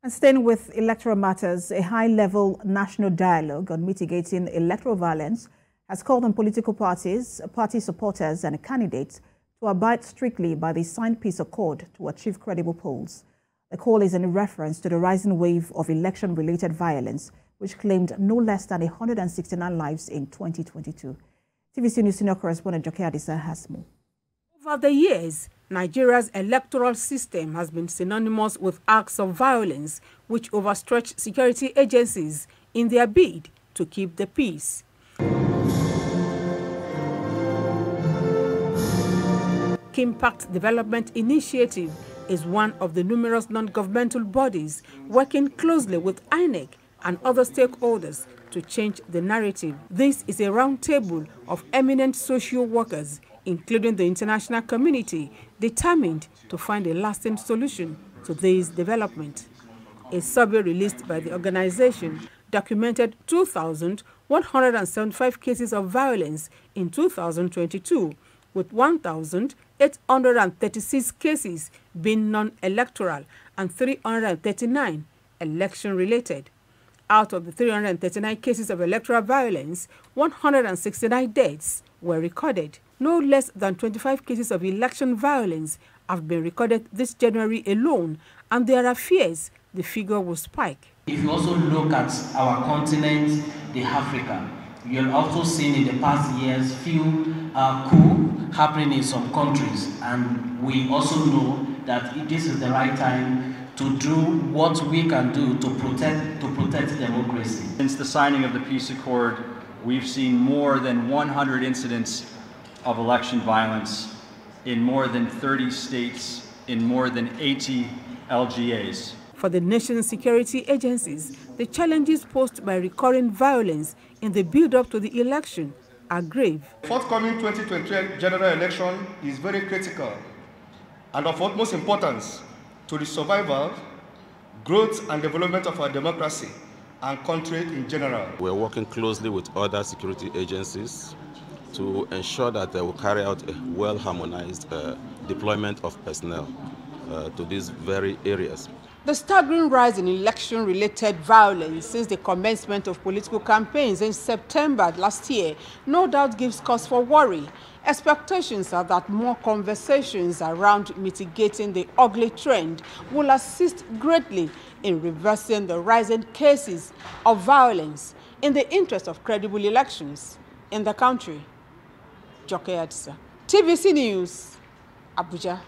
And staying with electoral matters, a high-level national dialogue on mitigating electoral violence has called on political parties, party supporters and candidates to abide strictly by the signed peace accord to achieve credible polls. The call is in reference to the rising wave of election-related violence, which claimed no less than 169 lives in 2022. TVC News senior correspondent Joke Adisa has more. Over the years, Nigeria's electoral system has been synonymous with acts of violence which overstretch security agencies in their bid to keep the peace. Kimpact Development Initiative is one of the numerous non-governmental bodies working closely with INEC and other stakeholders to change the narrative. This is a roundtable of eminent social workers, including the international community, determined to find a lasting solution to this development. A survey released by the organization documented 2,175 cases of violence in 2022, with 1,836 cases being non-electoral and 339 election-related. Out of the 339 cases of electoral violence, 169 deaths were recorded. No less than 25 cases of election violence have been recorded this January alone, and there are fears the figure will spike. If you also look at our continent, the Africa, you've also seen in the past years few uh, coup happening in some countries, and we also know that this is the right time to do what we can do to protect to protect democracy. Since the signing of the peace accord, we've seen more than 100 incidents of election violence in more than 30 states in more than 80 LGAs. For the nation's security agencies, the challenges posed by recurring violence in the build-up to the election are grave. The forthcoming 2020 general election is very critical and of utmost importance to the survival, growth and development of our democracy and country in general. We're working closely with other security agencies to ensure that they will carry out a well-harmonized uh, deployment of personnel uh, to these very areas. The staggering rise in election-related violence since the commencement of political campaigns in September last year no doubt gives cause for worry. Expectations are that more conversations around mitigating the ugly trend will assist greatly in reversing the rising cases of violence in the interest of credible elections in the country. Joke Adisa, TVC News, Abuja.